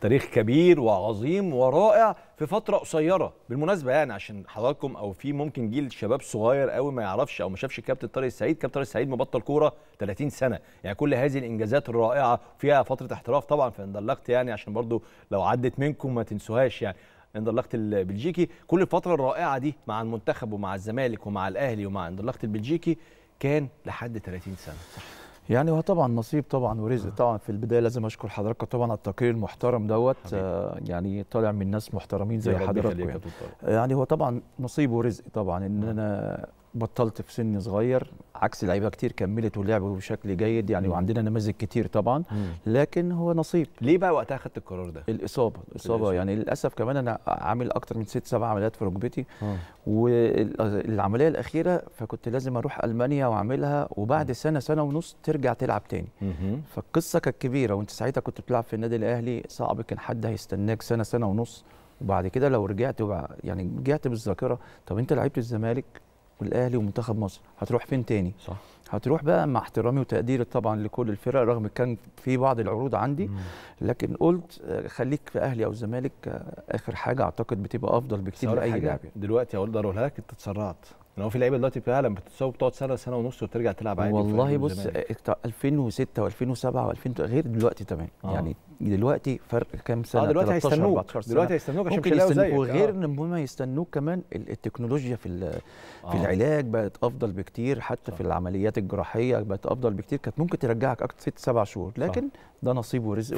تاريخ كبير وعظيم ورائع في فترة قصيرة. بالمناسبة يعني عشان حضراتكم أو في ممكن جيل شباب صغير قوي ما يعرفش أو ما شافش كابتن طارق السعيد كابتن طارق السعيد مبطل كورة 30 سنة. يعني كل هذه الإنجازات الرائعة فيها فترة احتراف طبعا فاندلقت يعني عشان برضو لو عدت منكم ما تنسوهاش يعني. اندرلخت البلجيكي. كل الفترة الرائعة دي مع المنتخب ومع الزمالك ومع الأهلي ومع اندرلخت البلجيكي كان لحد 30 سنة. صح. يعني هو طبعا نصيب طبعا ورزق. طبعا في البداية لازم أشكر حضراتكم. طبعا على التقرير المحترم دوت. آه يعني طالع من ناس محترمين زي يا يعني. يعني هو طبعا نصيب ورزق طبعا. إن أنا بطلت في سن صغير عكس لعيبة كتير كملت ولعبوا بشكل جيد يعني مم. وعندنا نماذج كتير طبا مم. لكن هو نصيب ليه بقى وقتها خدت القرار ده؟ الإصابة الإصابة. يعني للأسف كمان أنا عامل أكتر من ست سبع عمليات في ركبتي آه. والعملية الأخيرة فكنت لازم أروح ألمانيا وأعملها وبعد سنة سنة ونص ترجع تلعب تاني مهم. فالقصة كانت كبيرة وأنت ساعتها كنت بتلعب في النادي الأهلي صعب كان حد هيستناك سنة سنة ونص وبعد كده لو رجعت يعني رجعت بالذاكرة طب أنت لعيبه الزمالك والأهلي ومنتخب مصر. هتروح فين تاني؟ صح. هتروح بقى مع احترامي وتقديري طبعا لكل الفرق رغم كان في بعض العروض عندي. لكن قلت آه، خليك في أهلي أو الزمالك آه، آخر حاجة أعتقد بتبقى أفضل بكتير لأي لاعب دلوقتي أقدر اقولها لك أنت اتسرعت. إن هو في لعيبة دلوقتي فعلا بتتصاب بتقعد سنة سنة ونص وترجع تلعب عادي والله بص والزمالك. آه، 2006 و2007 و2000 غير دلوقتي تمام آه. يعني دلوقتي فرق كام سنة آه دلوقتي 13 هيستنوك 14 سنة. دلوقتي هيستنوك عشان مش ممكن هيلاقوا يستنوك زيك وغير آه. إن هم يستنوك كمان ال- التكنولوجيا في ال- في آه. العلاج بقت أفضل بكتير حتى صح. في العمليات الجراحية بقت أفضل بكتير كانت ممكن ترجعك أكتر ست سبع شهور لكن ده نصيب ورزق